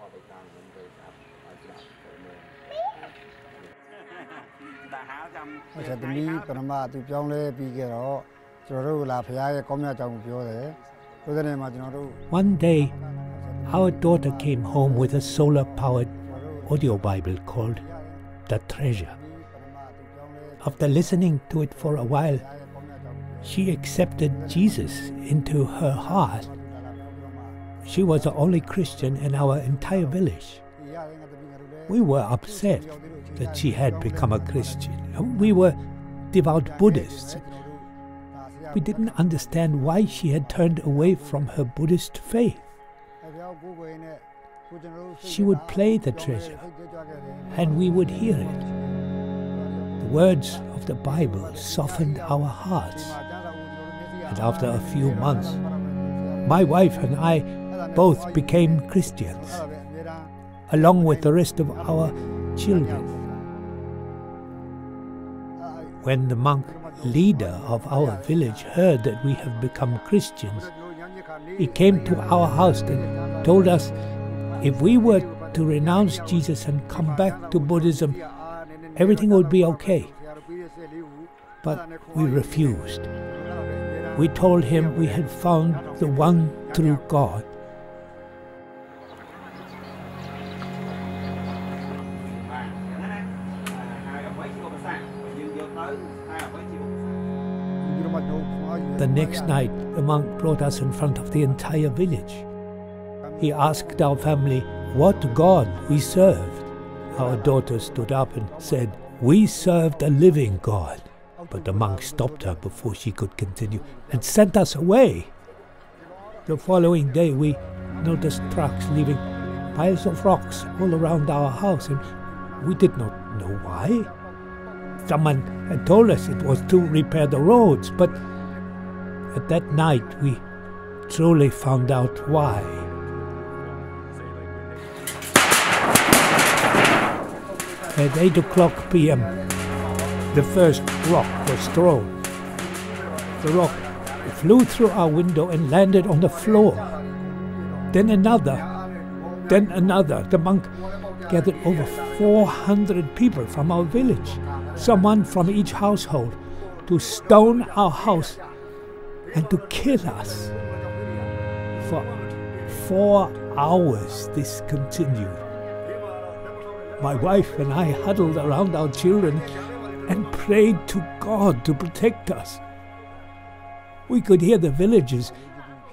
အချက်သမီးပရမသူပြောင်းလဲပြီးခဲ့တော့ကျွန်တော်တို့လာဖရားရဲ့ကောင်းမြတ်ကြောင်းကိုပြောတယ်ပြောတဲ့နေရာမှာကျွန်တော်တို့ One day, our daughter came home with a solar powered audio Bible called The Treasure. After listening to it for a while, she accepted Jesus into her heart. She was the only Christian in our entire village. We were upset that she had become a Christian. We were devout Buddhists. We didn't understand why she had turned away from her Buddhist faith. She would play the treasure, and we would hear it. The words of the Bible softened our hearts. And after a few months, my wife and I both became Christians, along with the rest of our children. When the monk leader of our village heard that we have become Christians, he came to our house and told us if we were to renounce Jesus and come back to Buddhism, everything would be okay. But we refused. We told him we had found the one true God. The next night, the monk brought us in front of the entire village. He asked our family what God we served. Our daughter stood up and said, We serve the living God. But the monk stopped her before she could continue and sent us away. The following day, we noticed trucks leaving piles of rocks all around our house, and we did not know why. Someone had told us it was to repair the roads, but at that night we truly found out why. At 8 o'clock p.m., the first rock was thrown. The rock flew through our window and landed on the floor. Then another, then another. The monk gathered over 400 people from our village, someone from each household, to stone our house and to kill us. For four hours this continued. My wife and I huddled around our children and prayed to God to protect us. We could hear the villagers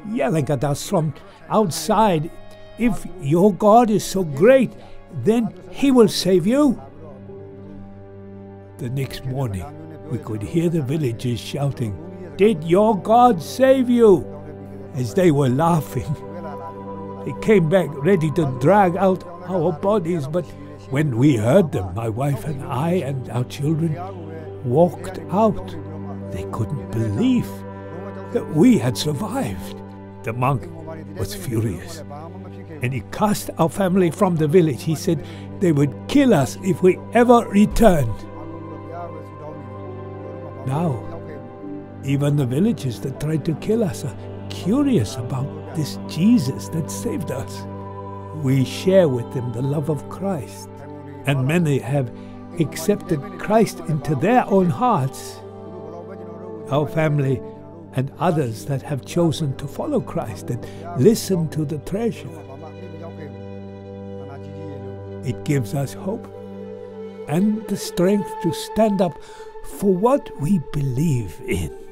yelling at us from outside If your God is so great, then He will save you. The next morning, we could hear the villagers shouting, Did your God save you? As they were laughing. They came back ready to drag out our bodies, but when we heard them, my wife and I and our children walked out. They couldn't believe that we had survived. The monk was furious and he cast our family from the village. He said they would kill us if we ever returned. Now, even the villagers that tried to kill us are curious about this Jesus that saved us. We share with them the love of Christ, and many have accepted Christ into their own hearts. Our family and others that have chosen to follow Christ and listen to the treasure. It gives us hope and the strength to stand up for what we believe in.